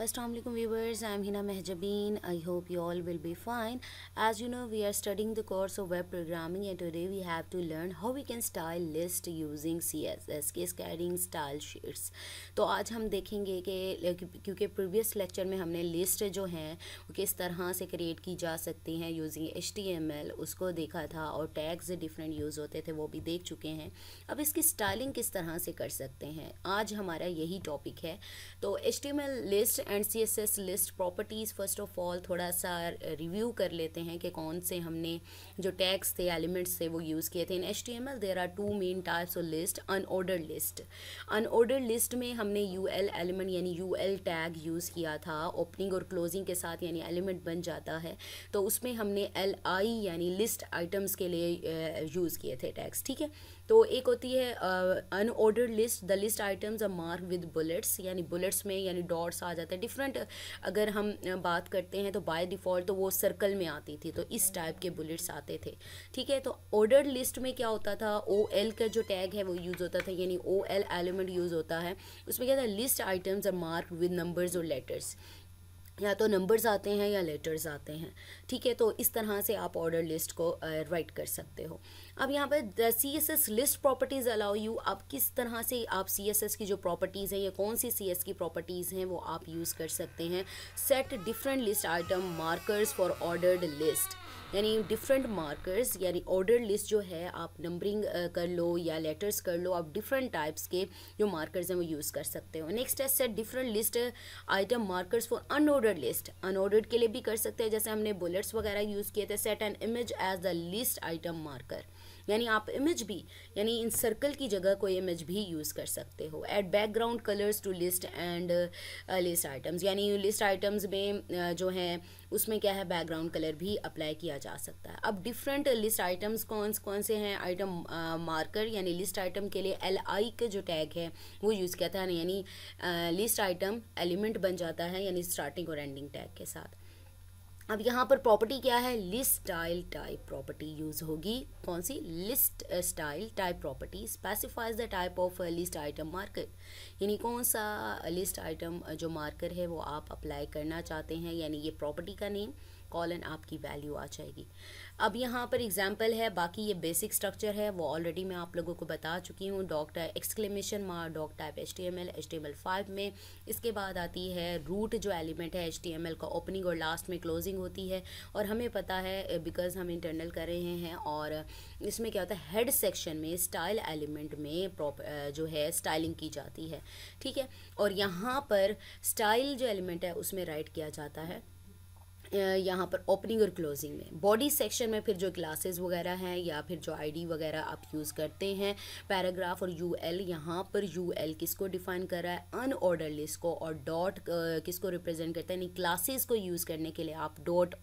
असल viewers I am Hina Mahjabeen I hope you all will be fine as you know we are studying the course of web programming and today we have to learn how we can style list using C S S cascading style sheets तो आज हम देखेंगे कि, क्योंकि previous lecture में हमने list जो हैं, वो किस तरह से क्रिएट की जा सकती हैं using H T M L उसको देखा था और टैग्स डिफरेंट यूज़ होते थे, वो भी देख चुके हैं। अब इसकी स्टाइलिंग किस तरह से कर सकते हैं? आज हमारा यही टॉपिक है। तो H T M L list and C S S list properties first of all थोड़ा सा रिव्यू कर लेते हैं कि कौन से हमने जो टैक्स थे एलिमेंट्स थे, वो यूज़ किए थे। In H T M L there are two main types of list unordered list unordered list में हमने यू एल एलिमेंट यानी यू एल टैग यूज़ किया था। ओपनिंग और क्लोजिंग के साथ, यानी एलिमेंट बन जाता है। तो उसमें हमने एल आई यानी लिस्ट आइटम्स के लिए यूज़ किए थे टैक्स ठीक है? तो एक होती है unordered list the list items are mark with bullets यानी बुलेट्स में, यानी डॉट्स आ जाते हैं। डिफरेंट अगर हम बात करते हैं तो बाय डिफ़ॉल्ट तो वो सर्कल में आती थी तो इस टाइप के बुलेट्स आते थे। ठीक है तो ऑर्डर लिस्ट में क्या होता था? ओ एल का जो टैग है वो यूज़ होता था, यानी ओ एल एलिमेंट यूज़ होता है। उसमें क्या था? List items are mark with numbers और लेटर्स या तो नंबर्स आते हैं या लेटर्स आते हैं। ठीक है तो इस तरह से आप ऑर्डर लिस्ट को राइट कर सकते हो। अब यहाँ पर C S S list properties allow you आप किस तरह से आप सी एस एस की जो प्रॉपर्टीज़ हैं या कौन सी सी एस की प्रॉपर्टीज़ हैं वो आप यूज़ कर सकते हैं। Set different list item markers for ordered list यानी डिफरेंट मार्कर्स यानी ऑर्डर लिस्ट जो है, आप नंबरिंग कर लो या लेटर्स कर लो, आप डिफरेंट टाइप्स के जो मार्कर्स हैं वो यूज़ कर सकते हो। नेक्स्ट है set different list item markers for unordered list unordered के लिए भी कर सकते हैं, जैसे हमने बुलेट्स वगैरह यूज़ किए थे set an image as the list item marker यानी आप इमेज भी यानी इन सर्कल की जगह कोई इमेज भी यूज़ कर सकते हो। Add background colours to list and list items यानी लिस्ट आइटम्स में uh, जो है उसमें क्या है बैकग्राउंड कलर भी अप्लाई किया जा सकता है। अब डिफरेंट लिस्ट आइटम्स कौन कौन से हैं? आइटम मार्कर uh, यानी लिस्ट आइटम के लिए एल आई का जो टैग है वो यूज़ किया था। यानी लिस्ट आइटम एलिमेंट बन जाता है यानी स्टार्टिंग और एंडिंग टैग के साथ। अब यहाँ पर प्रॉपर्टी क्या है? List style type property use होगी। कौन सी? List style type property specifies the type of list item marker यानी कौन सा लिस्ट आइटम जो मार्कर है, वो आप अप्लाई करना चाहते हैं, यानी ये प्रॉपर्टी का नेम कॉलन आपकी वैल्यू आ जाएगी। अब यहाँ पर एग्ज़ाम्पल है, बाकी ये बेसिक स्ट्रक्चर है, वो ऑलरेडी मैं आप लोगों को बता चुकी हूँ। Doctor exclamation mark doc type H T M L H T M L five में। इसके बाद आती है रूट जो एलिमेंट है एच टी एम एल का ओपनिंग और लास्ट में क्लोजिंग होती है। और हमें पता है बिकॉज़ हम इंटरनल कर रहे हैं और इसमें क्या होता है हेड सेक्शन में स्टाइल एलिमेंट में जो है स्टाइलिंग की जाती है। ठीक है? और यहाँ पर स्टाइल जो एलिमेंट है, उसमें राइट किया जाता है। यहाँ पर ओपनिंग और क्लोजिंग में। बॉडी सेक्शन में फिर जो क्लासेस वगैरह हैं या फिर जो आईडी वगैरह आप यूज़ करते हैं पैराग्राफ और यू एल यहाँ पर यू एल किसको डिफाइन कर रहा है? अनऑर्डर लिस्ट को और डॉट किसको रिप्रेजेंट करता है? यानी क्लासेस को यूज़ करने के लिए आप डॉट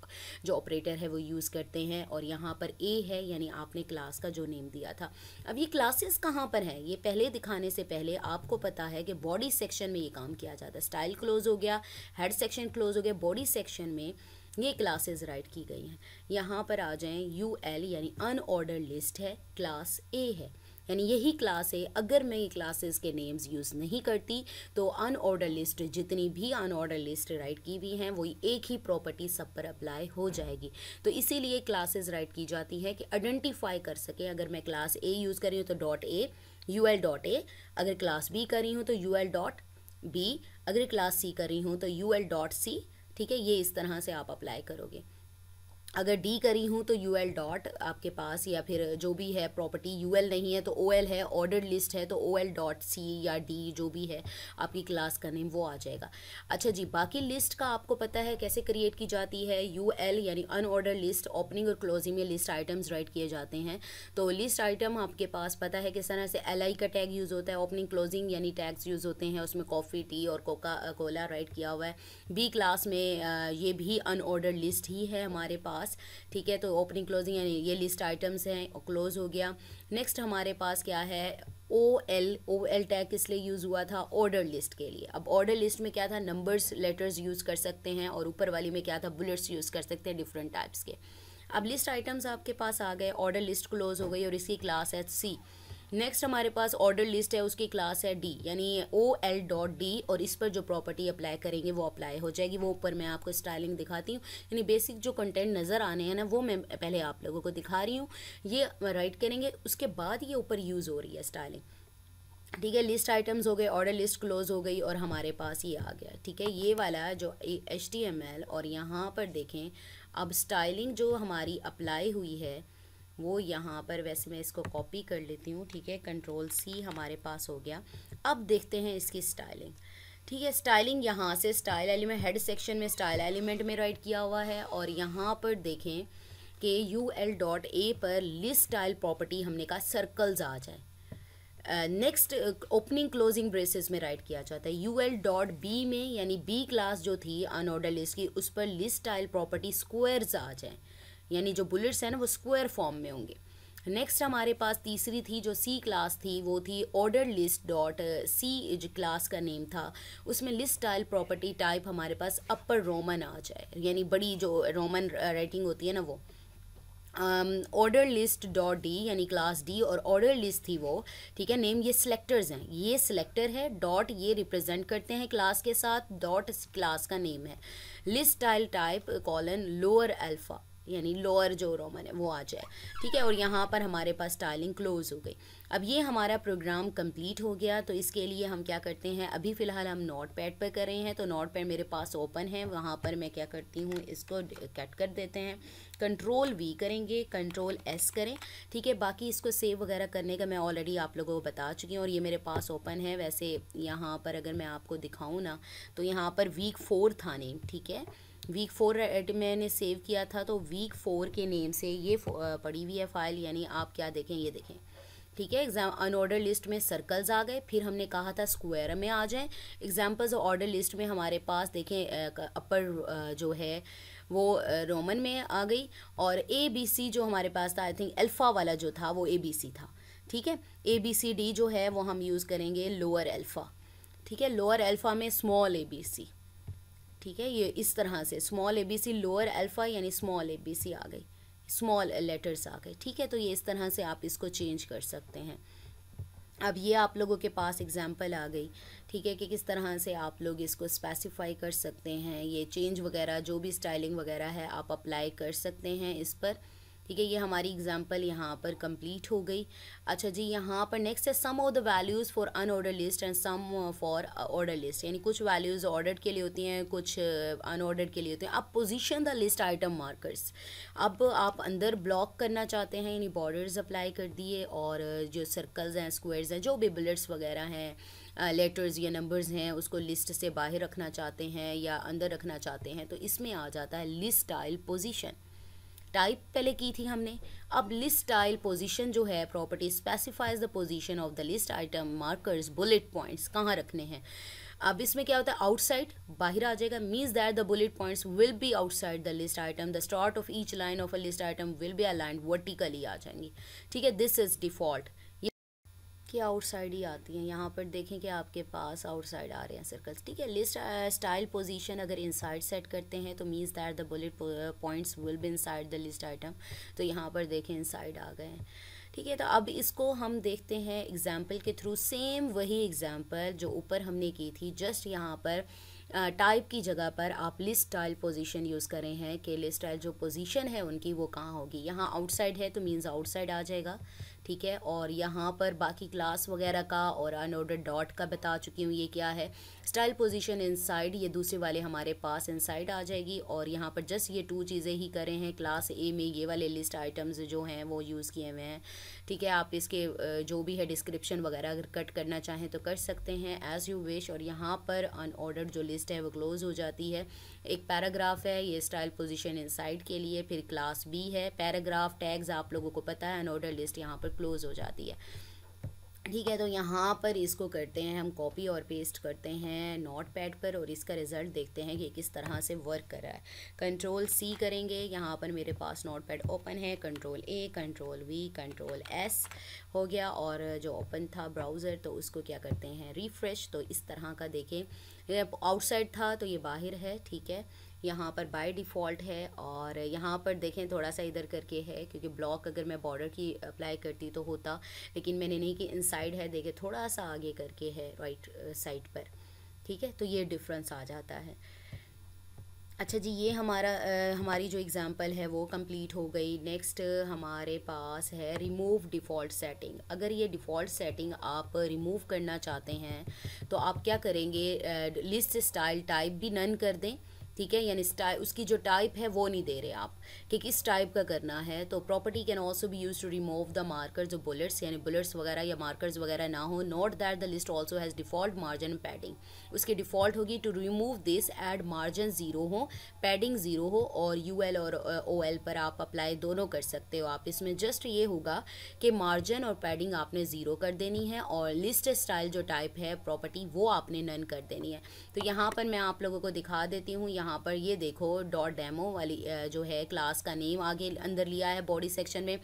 जो ऑपरेटर है वो यूज़ करते हैं और यहाँ पर ए है, यानी आपने क्लास का जो नेम दिया था। अब ये क्लासेस कहाँ पर है? ये पहले दिखाने से पहले आपको पता है कि बॉडी सेक्शन में ये काम किया जाता है। स्टाइल क्लोज हो गया हेड सेक्शन क्लोज हो गया बॉडी सेक्शन में ये क्लासेस राइट की गई हैं? यहाँ पर आ जाएँ यू एल यानी अनऑर्डर लिस्ट है क्लास ए है। यानी यही क्लास है, अगर मैं ये क्लासेस के नेम्स यूज़ नहीं करती तो अनऑर्डर लिस्ट जितनी भी अनऑर्डर लिस्ट राइट की हुई हैं, वही एक ही प्रॉपर्टी सब पर अप्लाई हो जाएगी। तो इसीलिए क्लासेस राइट की जाती है कि आइडेंटिफाई कर सकें। अगर मैं क्लास ए यूज़ कर हूँ तो dot A U L dot A अगर क्लास बी कर रही हूँ तो यू एल डॉट बी अगर क्लास सी कर हूँ तो यू एल डॉट सी ठीक है ये इस तरह से आप अप्लाई करोगे। अगर डी करी हूँ तो यू एल डॉट आपके पास या फिर जो भी है प्रॉपर्टी यू एल नहीं है तो ओ एल है ऑर्डर लिस्ट है तो ओ एल डॉट सी या डी जो भी है आपकी क्लास का नेम वो आ जाएगा। अच्छा जी, बाकी लिस्ट का आपको पता है कैसे क्रिएट की जाती है? यू एल यानी अनऑर्डर लिस्ट ओपनिंग और क्लोजिंग में लिस्ट आइटम्स राइट किए जाते हैं। तो लिस्ट आइटम आपके पास पता है किस तरह से एल आई का टैग यूज़ होता है ओपनिंग क्लोजिंग यानी टैग्स यूज़ होते हैं, उसमें कॉफ़ी टी और कोका कोला राइट किया हुआ है। बी क्लास में ये भी अनऑर्डर लिस्ट ही है हमारे पास। पास, ठीक है? तो ओपनिंग क्लोजिंग यानी ये लिस्ट आइटम्स हैं, और क्लोज हो गया। नेक्स्ट हमारे पास क्या है? O L O L tag इसलिए लिए यूज़ हुआ था? ऑर्डर लिस्ट के लिए। अब ऑर्डर लिस्ट में क्या था? नंबर्स लेटर्स यूज़ कर सकते हैं, और ऊपर वाली में क्या था? बुलेट्स यूज़ कर सकते हैं डिफरेंट टाइप्स के। अब लिस्ट आइटम्स आपके पास आ गए ऑर्डर लिस्ट क्लोज हो गई, और इसकी क्लास है सी नेक्स्ट हमारे पास ऑर्डर लिस्ट है, उसकी क्लास है डी यानी ओ एल डॉट डी और इस पर जो प्रॉपर्टी अप्लाई करेंगे, वो अप्लाई हो जाएगी। वो ऊपर मैं आपको स्टाइलिंग दिखाती हूँ। यानी बेसिक जो कंटेंट नज़र आने हैं ना, वो मैं पहले आप लोगों को दिखा रही हूँ। ये राइट करेंगे, उसके बाद ये ऊपर यूज़ हो रही है स्टाइलिंग ठीक है लिस्ट आइटम्स हो गए ऑर्डर लिस्ट क्लोज हो गई, और हमारे पास ये आ गया। ठीक है, ये वाला जो एच और यहाँ पर देखें, अब स्टाइलिंग जो हमारी अप्लाई हुई है वो यहाँ पर वैसे मैं इसको कॉपी कर लेती हूँ, ठीक है? कंट्रोल सी हमारे पास हो गया। अब देखते हैं इसकी स्टाइलिंग ठीक है स्टाइलिंग यहाँ से स्टाइल एलिमेंट हेड सेक्शन में स्टाइल एलिमेंट में राइट किया हुआ है और यहाँ पर देखें कि यू एल डॉट ए पर लिस्ट स्टाइल प्रॉपर्टी हमने कहा सर्कल्स आ जाए। नेक्स्ट ओपनिंग क्लोजिंग ब्रेसेस में राइट किया जाता है। यू एल डॉट बी में, यानी बी क्लास जो थी अनऑर्डर लिस्ट की, उस पर लिस्ट स्टाइल प्रॉपर्टी स्क्वायर्स आ जाए। यानी जो बुलेट्स हैं ना, वो स्क्वायर फॉर्म में होंगे। नेक्स्ट हमारे पास तीसरी थी, जो सी क्लास थी, वो थी ऑर्डर लिस्ट डॉट सी जो क्लास का नेम था। उसमें लिस्ट स्टाइल प्रॉपर्टी टाइप हमारे पास अपर रोमन आ जाए। यानी बड़ी जो रोमन राइटिंग होती है ना वो। ऑर्डर लिस्ट डॉट डी यानी क्लास डी और ऑर्डर लिस्ट थी वो, ठीक है नेम ये सिलेक्टर्स हैं। ये सिलेक्टर है डॉट ये रिप्रेजेंट करते हैं क्लास के साथ डॉट क्लास का नेम है। List style type colon lower alpha यानी लोअर जो रोमन है, वो आ जाए। ठीक है? और यहाँ पर हमारे पास स्टाइलिंग क्लोज हो गई। अब ये हमारा प्रोग्राम कंप्लीट हो गया तो इसके लिए हम क्या करते हैं? अभी फ़िलहाल हम नोट पैड पर कर रहे हैं तो नोट पैड मेरे पास ओपन है। वहाँ पर मैं क्या करती हूँ, इसको कट कर देते हैं। कंट्रोल वी करेंगे कंट्रोल एस करें। ठीक है? बाकी इसको सेव वगैरह करने का मैं ऑलरेडी आप लोगों को बता चुकी हूँ, और ये मेरे पास ओपन है। वैसे यहाँ पर अगर मैं आपको दिखाऊँ ना तो यहाँ पर वीक फोर था नेम ठीक है? वीक फोर मैंने सेव किया था तो वीक फोर के नेम से ये पड़ी हुई है फ़ाइल यानी आप क्या देखें, ये देखें। ठीक है? एग्ज़ाम अनऑर्डर लिस्ट में सर्कल्स आ गए, फिर हमने कहा था स्क्वायर में आ जाएँ। एग्जाम्पल्स ऑर्डर लिस्ट में हमारे पास देखें अपर जो है, वो रोमन में आ गई, और ए बी सी जो हमारे पास था आई थिंक अल्फ़ा वाला जो था, वो ए बी सी था। ठीक है? ए बी सी डी जो है, वो हम यूज़ करेंगे लोअर अल्फ़ा ठीक है? लोअर अल्फ़ा में स्मॉल ए बी सी ठीक है, ये इस तरह से small A B C lower alpha यानी स्मॉल ए बी सी आ गई स्मॉल लेटर्स आ गए ठीक है तो ये इस तरह से आप इसको चेंज कर सकते हैं। अब ये आप लोगों के पास एग्जांपल आ गई, ठीक है, कि किस तरह से आप लोग इसको स्पेसिफाई कर सकते हैं, ये चेंज वगैरह, जो भी स्टाइलिंग वगैरह है, आप अप्लाई कर सकते हैं इस पर। ठीक है ये हमारी एग्जांपल यहाँ पर कंप्लीट हो गई। अच्छा जी यहाँ पर नेक्स्ट है some of the values for unorder list and some for order list यानी कुछ वैल्यूज़ ऑर्डर के लिए होती हैं कुछ अनऑर्डर uh, के लिए होती हैं। अब position the list item markers अब आप अंदर ब्लॉक करना चाहते हैं यानी बॉर्डर्स अप्लाई कर दिए और uh, जो सर्कल्स हैं स्क्वायर्स हैं जो भी बुलेट्स वगैरह हैं लेटर्स uh, या नंबर्स हैं उसको लिस्ट से बाहर रखना चाहते हैं या अंदर रखना चाहते हैं तो इसमें आ जाता है लिस्ट स्टाइल पोजीशन टाइप पहले की थी हमने। अब लिस्ट स्टाइल पोजीशन जो है property specifies the position of the list item markers bullet points कहाँ रखने हैं। अब इसमें क्या होता है? आउटसाइड बाहर आ जाएगा। Means that the bullet points will be outside the list item the start of each line of a list item will be aligned vertically आ जाएँगी। ठीक है? दिस इज़ डिफ़ॉल्ट कि आउटसाइड ही आती हैं। यहाँ पर देखें कि आपके पास आउटसाइड आ रहे हैं सर्कल्स ठीक है लिस्ट स्टाइल पोजीशन अगर इनसाइड सेट करते हैं तो means that the bullet points will be inside the list item तो यहाँ पर देखें इनसाइड आ गए हैं। ठीक है तो अब इसको हम देखते हैं एग्ज़ाम्पल के थ्रू सेम वही एग्ज़ाम्पल जो ऊपर हमने की थी। जस्ट यहाँ पर टाइप की जगह पर आप लिस्ट स्टाइल पोजीशन यूज़ करें हैं कि लिस्ट स्टाइल जो पोजीशन है उनकी वो कहाँ होगी। यहाँ आउटसाइड है तो मीन्स आउटसाइड आ जाएगा। ठीक है? और यहाँ पर बाकी क्लास वगैरह का और अनऑर्डर डॉट का बता चुकी हूँ ये क्या है? स्टाइल पोजीशन इनसाइड ये दूसरे वाले हमारे पास इनसाइड आ जाएगी और यहाँ पर जस्ट ये टू चीज़ें ही करें हैं क्लास ए में ये वाले लिस्ट आइटम्स जो हैं, वो यूज़ किए हुए हैं। ठीक है, आप इसके जो भी है डिस्क्रिप्शन वगैरह अगर कट करना चाहें तो कर सकते हैं एज़ यू विश और यहाँ पर अनऑर्डर जो लिस्ट है वो क्लोज़ हो जाती है। एक पैराग्राफ है, ये स्टाइल पोजीशन इनसाइड के लिए, फिर क्लास बी है पैराग्राफ टैग्स आप लोगों को पता है अनऑर्डर लिस्ट यहाँ पर क्लोज़ हो जाती है। ठीक है तो यहाँ पर इसको करते हैं, हम कॉपी और पेस्ट करते हैं नोट पैड पर और इसका रिज़ल्ट देखते हैं कि किस तरह से वर्क कर रहा है। कंट्रोल सी करेंगे, यहाँ पर मेरे पास नोट पैड ओपन है control A control V control S हो गया और जो ओपन था ब्राउज़र तो उसको क्या करते हैं रिफ़्रेश तो इस तरह का देखें। आउटसाइड था तो ये बाहर है, ठीक है। यहाँ पर बाय डिफ़ॉल्ट है और यहाँ पर देखें थोड़ा सा इधर करके है क्योंकि ब्लॉक अगर मैं बॉर्डर की अप्लाई करती तो होता लेकिन मैंने नहीं कि इनसाइड है देखें थोड़ा सा आगे करके है राइट साइड पर। ठीक है? तो ये डिफरेंस आ जाता है। अच्छा जी ये हमारा आ, हमारी जो एग्ज़ाम्पल है वो कंप्लीट हो गई। नेक्स्ट हमारे पास है रिमूव डिफ़ॉल्ट सेटिंग अगर ये डिफ़ॉल्ट सेटिंग आप रिमूव करना चाहते हैं तो आप क्या करेंगे? लिस्ट स्टाइल टाइप भी नन कर दें। ठीक है? यानी उसकी जो टाइप है वो नहीं दे रहे आप कि किस टाइप का करना है। तो प्रॉपर्टी कैन ऑल्सो भी use to remove the markers जो बुलेट्स यानी बुलेट्स वगैरह या मार्कर्स वगैरह ना हो। Note that the list also has default margin padding उसकी डिफ़ॉल्ट होगी to remove this add margin zero हो पैडिंग ज़ीरो हो और यू एल और ओ uh, एल पर आप अप्लाई दोनों कर सकते हो आप। इसमें जस्ट ये होगा कि मार्जिन और पैडिंग आपने ज़ीरो कर देनी है और लिस्ट स्टाइल जो टाइप है प्रॉपर्टी वो आपने नन कर देनी है। तो यहाँ पर मैं आप लोगों को दिखा देती हूँ यहाँ यहाँ पर ये देखो, डॉट डेमो वाली जो है क्लास का नेम आगे अंदर लिया है बॉडी सेक्शन में।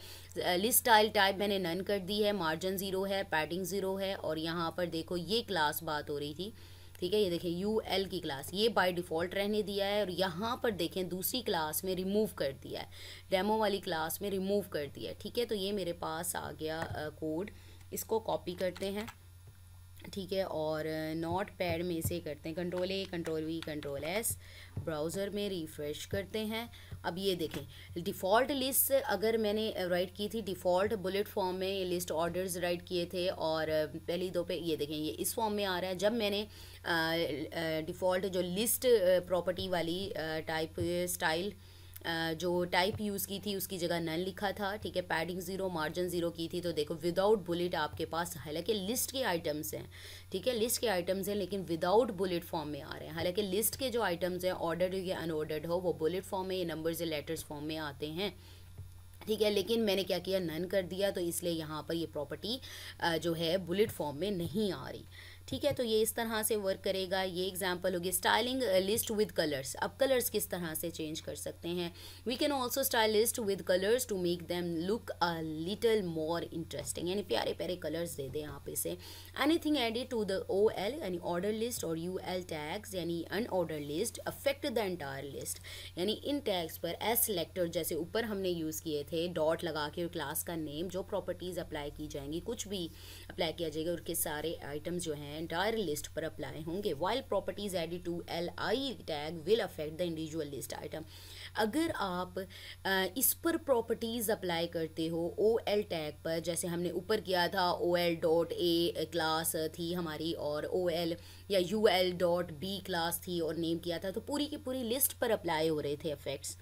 लिस्ट स्टाइल टाइप मैंने नन कर दी है, मार्जिन ज़ीरो है, पैडिंग ज़ीरो है और यहाँ पर देखो ये क्लास बात हो रही थी। ठीक है, ये देखें यू एल की क्लास, ये बाय डिफ़ॉल्ट रहने दिया है और यहाँ पर देखें दूसरी क्लास में रिमूव कर दिया है। डेमो वाली क्लास में रिमूव कर दिया है। ठीक है तो ये मेरे पास आ गया कोड। इसको कॉपी करते हैं। ठीक है, और नोट पैड में इसे करते हैं control A control V control S browser में रिफ़्रेश करते हैं। अब ये देखें डिफ़ॉल्ट लिस्ट अगर मैंने राइट की थी डिफ़ॉल्ट बुलेट फॉर्म में ये लिस्ट ऑर्डर्स राइट किए थे, और पहली दो पे, ये देखें, ये इस फॉर्म में आ रहा है। जब मैंने डिफ़ॉल्ट जो लिस्ट प्रॉपर्टी वाली टाइप स्टाइल जो टाइप यूज़ की थी, उसकी जगह नन लिखा था, ठीक है? पैडिंग ज़ीरो मार्जिन ज़ीरो की थी तो देखो विदाउट बुलेट आपके पास हालाँकि लिस्ट के आइटम्स हैं, ठीक है? लिस्ट के आइटम्स हैं, लेकिन विदाउट बुलेट फॉर्म में आ रहे हैं। हालाँकि लिस्ट के जो आइटम्स हैं ऑर्डर या अनऑर्डर्ड हो, वो बुलेट फॉर्म में या नंबर्स या लेटर्स फॉर्म में आते हैं, ठीक है? लेकिन मैंने क्या किया? नन कर दिया तो इसलिए यहाँ पर ये प्रॉपर्टी जो है बुलेट फॉर्म में नहीं आ रही। ठीक है तो ये इस तरह से वर्क करेगा। ये एग्ज़ाम्पल होगी स्टाइलिंग लिस्ट विद कलर्स अब कलर्स किस तरह से चेंज कर सकते हैं? We can also style list with colours to make them look a little more interesting यानी प्यारे प्यारे कलर्स दे दें आप इसे। Anything added to the O L यानी ऑर्डर लिस्ट और यू एल टैग्स यानी unorder list affect the entire list यानी इन टैग्स पर एस सेलेक्टर जैसे ऊपर हमने यूज़ किए थे डॉट लगा के क्लास का नेम जो प्रॉपर्टीज़ अप्लाई की जाएँगी, कुछ भी अप्लाई किया जाएगा उसके सारे आइटम्स जो हैं एंटायर लिस्ट पर अप्लाई होंगे। While properties added to L I tag will affect the individual list item अगर आप इस पर प्रॉपर्टीज़ अप्लाई करते हो ओ एल टैग पर, जैसे हमने ऊपर किया था O L dot A class थी हमारी और ओ एल या U L dot B class थी और नेम किया था तो पूरी की पूरी लिस्ट पर अप्लाई हो रहे थे इफेक्ट्स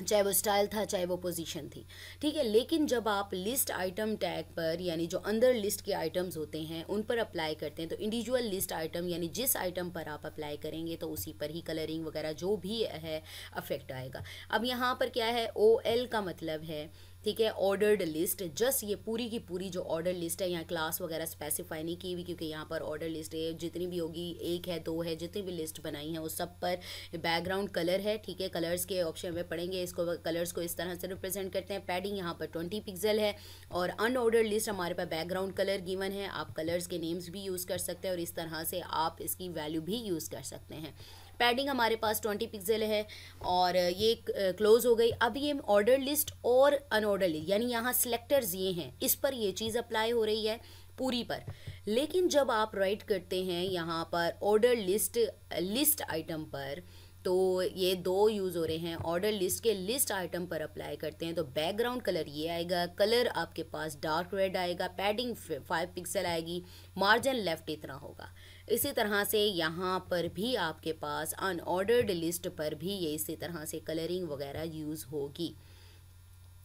चाहे वो स्टाइल था, चाहे वो पोजीशन थी। ठीक है, लेकिन जब आप लिस्ट आइटम टैग पर, यानी जो अंदर लिस्ट के आइटम्स होते हैं, उन पर अप्लाई करते हैं तो इंडिविजुअल लिस्ट आइटम यानी जिस आइटम पर आप अप्लाई करेंगे तो उसी पर ही कलरिंग वगैरह जो भी है अफेक्ट आएगा। अब यहाँ पर क्या है ओ एल का मतलब है ठीक है ऑर्डर्ड लिस्ट जस्ट ये पूरी की पूरी जो ऑर्डर लिस्ट है, यहाँ क्लास वगैरह स्पेसिफाई नहीं की हुई क्योंकि यहाँ पर ऑर्डर लिस्ट है, जितनी भी होगी, एक है, दो है, जितनी भी लिस्ट बनाई है, उस सब पर बैकग्राउंड कलर है, ठीक है कलर्स के ऑप्शन में पढ़ेंगे, इसको कलर्स को इस तरह से रिप्रेजेंट करते हैं पैडिंग यहाँ पर ट्वेंटी पिक्सल है, और अनऑर्डर लिस्ट हमारे पास बैकग्राउंड कलर गिवन है, आप कलर्स के नेम्स भी यूज़ कर सकते हैं और इस तरह से आप इसकी वैल्यू भी यूज़ कर सकते हैं। पैडिंग हमारे पास ट्वेंटी पिक्सल है और ये क्लोज हो गई। अब ये ऑर्डर लिस्ट और अनऑर्डर लिस्ट यानी यहाँ सिलेक्टर्स ये हैं। इस पर ये चीज़ अप्लाई हो रही है पूरी पर। लेकिन जब आप राइट करते हैं यहाँ पर ऑर्डर लिस्ट लिस्ट आइटम पर तो ये दो यूज़ हो रहे हैं। ऑर्डर लिस्ट के लिस्ट आइटम पर अप्लाई करते हैं तो बैकग्राउंड कलर ये आएगा कलर आपके पास डार्क रेड आएगा पैडिंग फाइव पिक्सल आएगी मार्जिन लेफ़्ट इतना होगा। इसी तरह से यहाँ पर भी आपके पास अनऑर्डर्ड लिस्ट पर भी ये इसी तरह से कलरिंग वगैरह यूज़ होगी।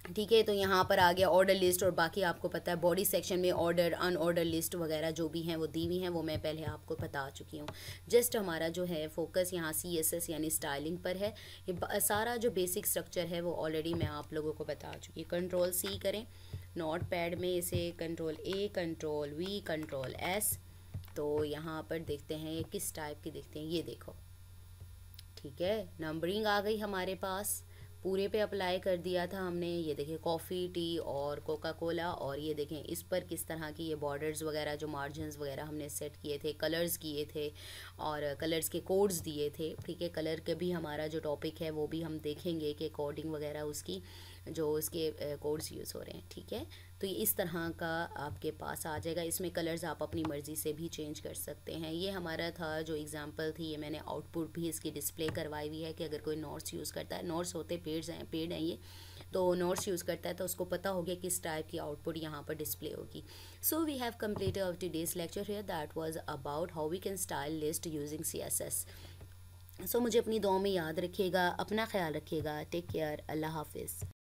ठीक है तो यहाँ पर आ गया ऑर्डर लिस्ट और बाकी आपको पता है बॉडी सेक्शन में ऑर्डर अनऑर्डर लिस्ट वगैरह जो भी हैं, वो दी हुई हैं, वो मैं पहले आपको बता चुकी हूँ। जस्ट हमारा जो है फोकस यहाँ सी एस एस यानी स्टाइलिंग पर है। ये सारा जो बेसिक स्ट्रक्चर है, वो ऑलरेडी मैं आप लोगों को बता चुकी हूँ। कंट्रोल सी करें नोट पैड में इसे control A control V control S तो यहाँ पर देखते हैं, किस टाइप की देखते हैं, ये देखो। ठीक है नंबरिंग आ गई हमारे पास। पूरे पे अप्लाई कर दिया था हमने, ये देखें कॉफ़ी टी और कोका कोला और ये देखें, इस पर किस तरह की ये बॉर्डर्स वगैरह, जो मार्जिनस वगैरह हमने सेट किए थे कलर्स किए थे और कलर्स के कोड्स दिए थे। ठीक है कलर के भी हमारा जो टॉपिक है, वो भी हम देखेंगे कि कोडिंग वगैरह उसकी। जो उसके कोड्स यूज़ हो रहे हैं, ठीक है? तो ये इस तरह का आपके पास आ जाएगा। इसमें कलर्स आप अपनी मर्ज़ी से भी चेंज कर सकते हैं। ये हमारा था जो एग्ज़ाम्पल थी, ये मैंने आउटपुट भी इसकी डिस्प्ले करवाई हुई है कि अगर कोई नोट्स यूज़ करता है नोट्स होते पेड्स हैं, पेड हैं ये तो नोट्स यूज़ करता है तो उसको पता हो गया किस टाइप की आउटपुट यहाँ पर डिस्प्ले होगी। So we have complete of days lecture here that was about how we can style list using C S S so मुझे अपनी दुआ में याद रखिएगा, अपना ख्याल रखिएगा। टेक केयर अल्लाह हाफिज़।